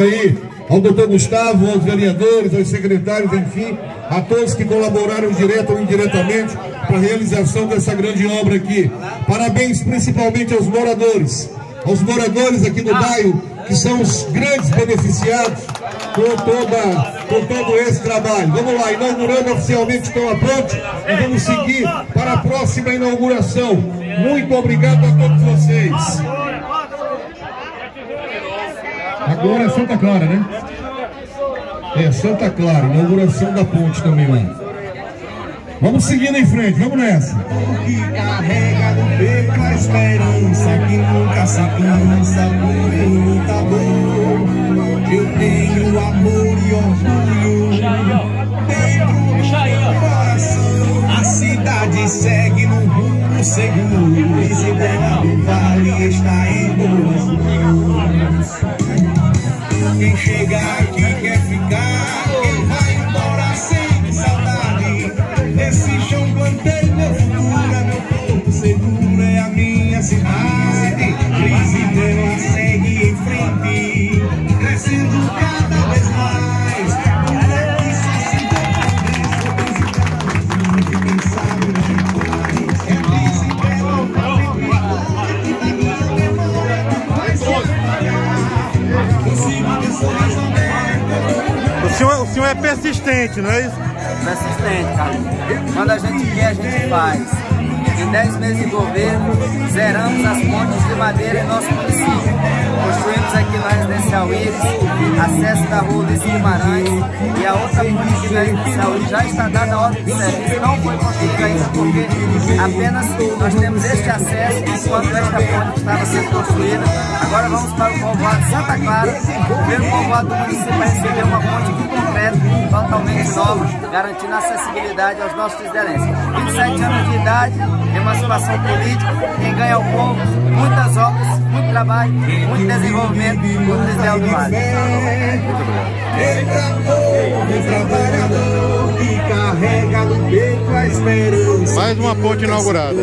aí ao doutor Gustavo, aos vereadores, aos secretários, enfim, a todos que colaboraram direto ou indiretamente para a realização dessa grande obra aqui. Parabéns principalmente aos moradores, aos moradores aqui do bairro, que são os grandes beneficiados com, toda, com todo esse trabalho. Vamos lá, inaugurando oficialmente com a ponte e vamos seguir para a próxima inauguração. Muito obrigado a todos vocês. Agora é Santa Clara, né? É, Santa Clara, inauguração da ponte também lá. Vamos seguindo em frente, vamos nessa. Que carrega no peito a esperança que nunca se cansa por um lutador. Eu tenho amor e orgulho dentro do coração. A cidade segue num rumo seguro. Quem chega senhor, o senhor é persistente, não é isso? persistente, cara. Quando a gente quer, a gente faz. Em 10 meses de governo, zeramos as pontes de madeira em nosso município. Construímos aqui na Residencial Iris, acesso da rua Luiz Guimarães e a outra na Residencial Iris já está dada a ordem de serviço. Não foi construída ainda porque apenas nós temos este acesso enquanto esta ponte estava sendo construída. Agora vamos para o povoado de Santa Clara, o povoado do município para receber uma ponte de concreto totalmente nova, garantindo acessibilidade aos nossos israelenses. 27 anos de idade, emancipação política, quem ganha é o povo, muitas obras, muito trabalho, muito desenvolvimento, muito Israel do Vale. Mais uma ponte inaugurada.